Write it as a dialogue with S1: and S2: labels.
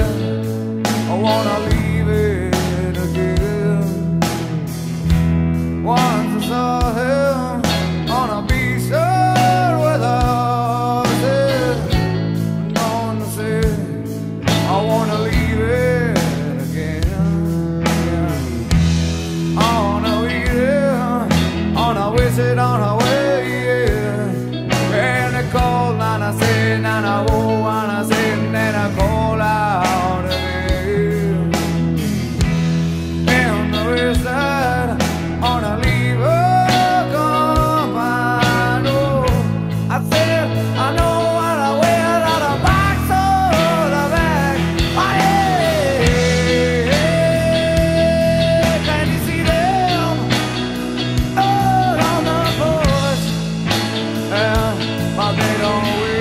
S1: I wanna leave it again. Once I saw him on a beach with horses, on the sea. I wanna leave it again. On a weekend, on a visit, on a but they don't.